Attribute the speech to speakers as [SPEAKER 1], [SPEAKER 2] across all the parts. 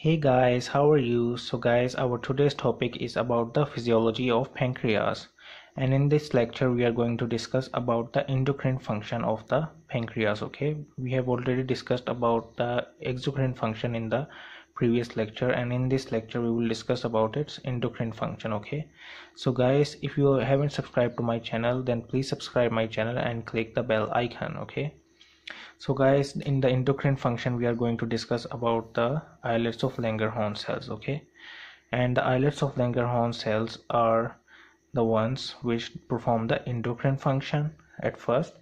[SPEAKER 1] Hey guys, how are you? So guys, our today's topic is about the physiology of pancreas. And in this lecture, we are going to discuss about the endocrine function of the pancreas. Okay, we have already discussed about the exocrine function in the previous lecture and in this lecture we will discuss about its endocrine function okay so guys if you haven't subscribed to my channel then please subscribe my channel and click the bell icon okay so guys in the endocrine function we are going to discuss about the islets of Langerhans cells okay? And the islets of Langerhans cells are the ones which perform the endocrine function at first.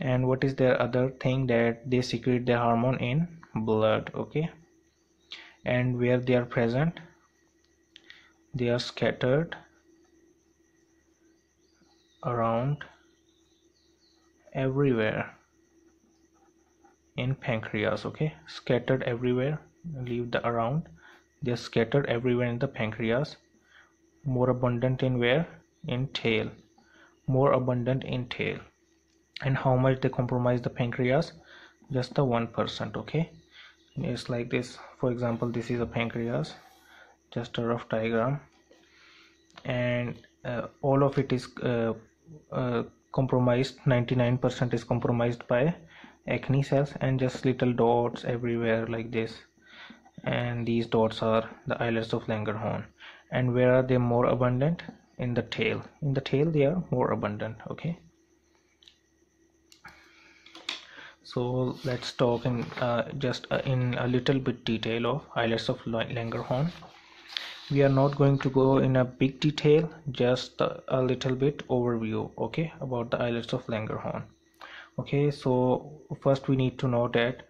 [SPEAKER 1] And what is their other thing that they secrete their hormone in? Blood okay? And where they are present? They are scattered around everywhere in pancreas okay? Scattered everywhere leave the around. They're scattered everywhere in the pancreas. More abundant in where? In tail. More abundant in tail. And how much they compromise the pancreas? Just the one percent okay? It's like this. For example this is a pancreas. Just a rough diagram. And uh, all of it is uh, uh, compromised. 99% is compromised by acini cells and just little dots everywhere like this. And these dots are the islets of Langerhans and where are they more abundant? In the tail. In the tail they are more abundant okay? So let's talk in uh, just uh, in a little bit detail of islets of Langerhans we are not going to go in a big detail just a little bit overview okay about the islets of Langerhans okay so first we need to know that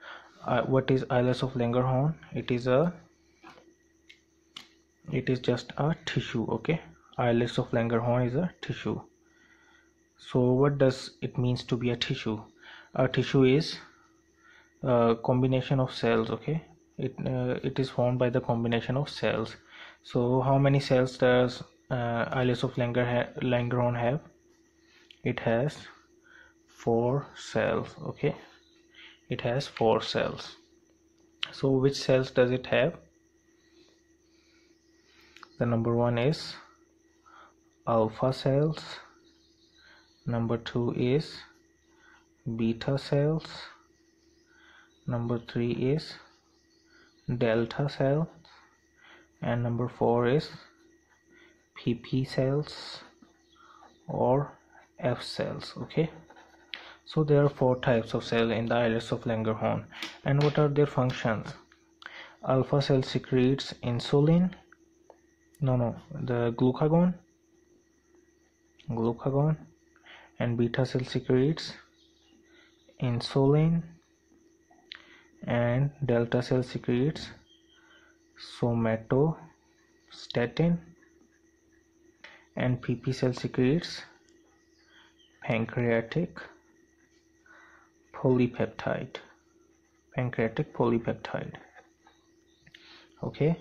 [SPEAKER 1] uh, what is islets of Langerhans it is a it is just a tissue okay? Islets of Langerhans is a tissue. So what does it means to be a tissue? A tissue is a combination of cells okay? It uh, it is formed by the combination of cells. So how many cells does uh, of Langer Langerhans have? It has four cells okay? It has four cells. So which cells does it have? The number one is alpha cells. Number two is beta cells. Number three is delta cells. And number four is pp cells or f cells okay so there are four types of cell in the islets of Langerhans and what are their functions? Alpha cell secretes insulin. No no the glucagon. Glucagon. And beta cell secretes insulin. And delta cell secretes somatostatin. And pp cell secretes pancreatic polypeptide pancreatic polypeptide. Okay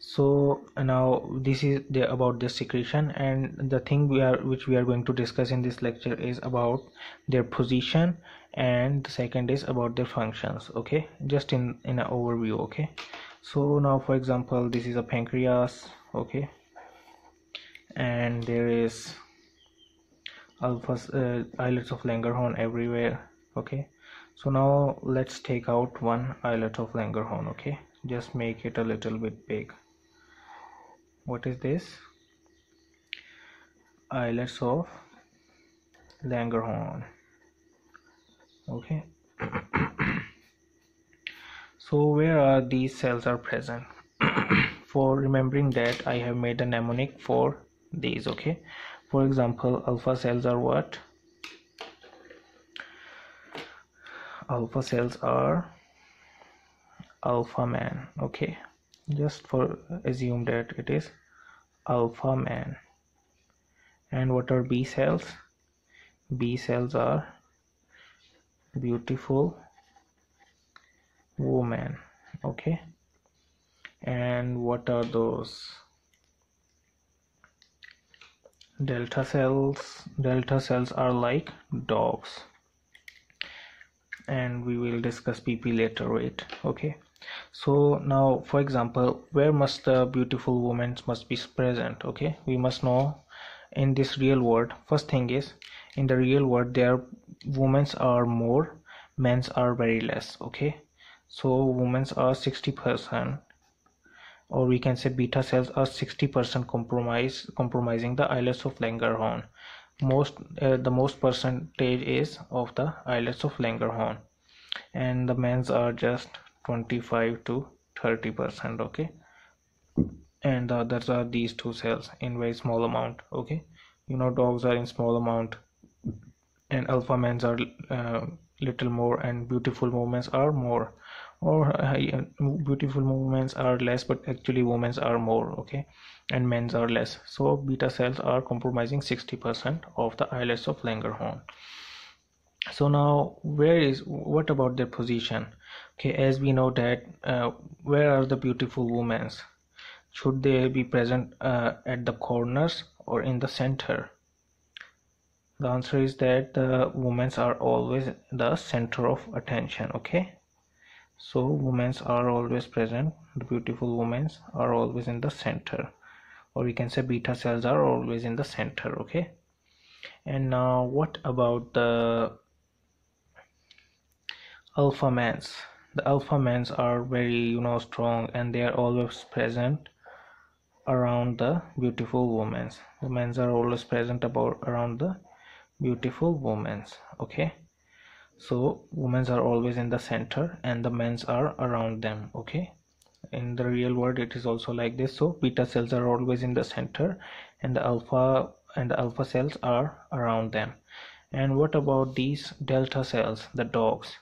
[SPEAKER 1] so now this is the about the secretion and the thing we are which we are going to discuss in this lecture is about their position and the second is about their functions. Okay just in in an overview okay? So now for example this is a pancreas okay? And there is alpha uh, islets of Langerhans everywhere okay so now let's take out one islet of Langerhans okay? Just make it a little bit big. What is this? Islets of Langerhans okay? So where are these cells are present? For remembering that I have made a mnemonic for these okay? For example alpha cells are what alpha cells are alpha man okay? Just for assume that it is alpha man. And what are b cells? B cells are beautiful woman okay? And what are those? Delta cells delta cells are like dogs and we will discuss pp later wait okay. So now for example where must the beautiful woman must be present okay? We must know in this real world. First thing is in the real world there women are more men's are very less okay? So women's are 60 percent or we can say beta cells are 60 percent compromise compromising the islets of Langerhans most uh, the most percentage is of the islets of Langerhans and the men's are just 25 to 30 percent okay? And the others are these two cells in very small amount okay? You know dogs are in small amount and alpha males are uh, little more and beautiful moments are more or uh, beautiful movements are less but actually women's are more okay? And men's are less. So beta cells are compromising 60% of the islets of Langerhans so now where is what about their position? Okay as we know that uh, where are the beautiful women should they be present uh, at the corners or in the center? The answer is that the women are always the center of attention okay so women are always present. The beautiful women are always in the center. Or we can say beta cells are always in the center okay? And now what about the alpha males the alpha males are very you know strong and they are always present around the beautiful women. Women are always present about around the beautiful women okay so women are always in the center and the men's are around them okay? In the real world it is also like this. So beta cells are always in the center and the alpha and the alpha cells are around them. And what about these delta cells the dogs?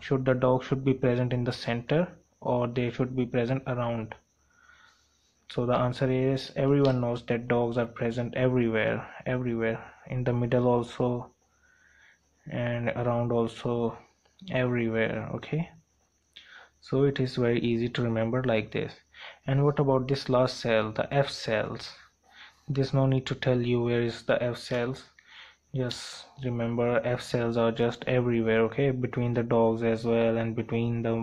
[SPEAKER 1] Should the dog should be present in the center or they should be present around? So the answer is everyone knows that dogs are present everywhere everywhere. In the middle also and around also everywhere okay? So it is very easy to remember like this. And what about this last cell the F cells? There's no need to tell you where is the F cells. Just remember F cells are just everywhere okay? Between the dogs as well and between the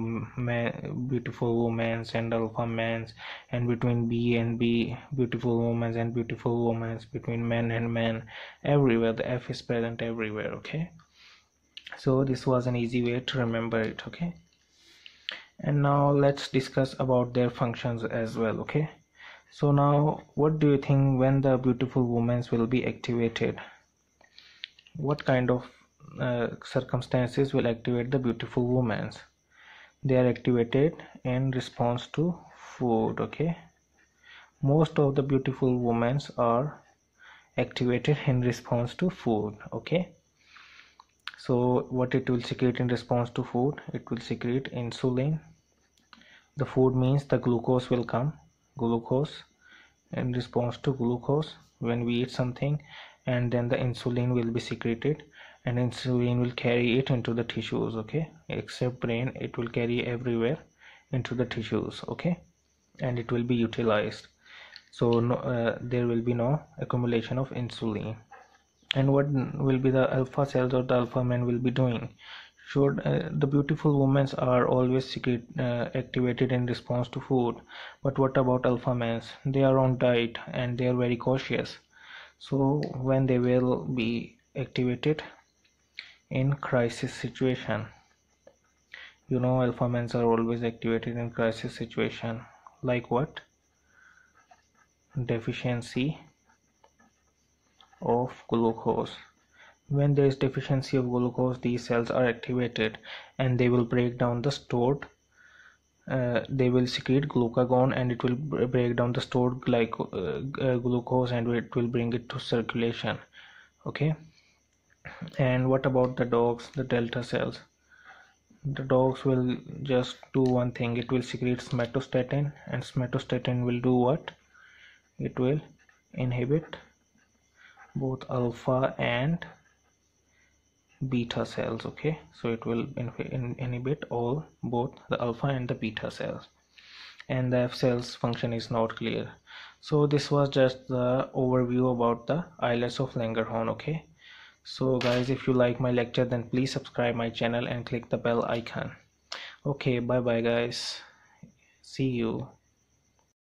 [SPEAKER 1] beautiful women and alpha men and between B and B beautiful women and beautiful women between men and men everywhere the F is present everywhere okay so this was an easy way to remember it okay? And now let's discuss about their functions as well okay? So now what do you think when the beautiful women will be activated? What kind of uh, circumstances will activate the beautiful women? They are activated in response to food okay? Most of the beautiful women are activated in response to food okay so what it will secrete in response to food? It will secrete insulin. The food means the glucose will come glucose in response to glucose. When we eat something and then the insulin will be secreted and insulin will carry it into the tissues okay? Except brain it will carry everywhere into the tissues okay? And it will be utilized. So no, uh, there will be no accumulation of insulin and what will be the alpha cells or the alpha men will be doing? Should uh, the beautiful women are always secret, uh, activated in response to food. But what about alpha men they are on diet and they are very cautious. So when they will be activated? In crisis situation. You know alpha men are always activated in crisis situation. Like what? Deficiency of glucose. When there is deficiency of glucose these cells are activated and they will break down the stored uh, they will secrete glucagon and it will break down the stored glyco uh, uh, glucose and it will bring it to circulation. Okay? And what about the dogs the delta cells? The dogs will just do one thing. It will secrete somatostatin and somatostatin will do what? It will inhibit both alpha and beta cells okay? So it will inhibit all both the alpha and the beta cells. And the F cells function is not clear. So this was just the overview about the islets of Langerhans okay? So guys if you like my lecture then please subscribe my channel and click the bell icon. Okay bye bye guys. See you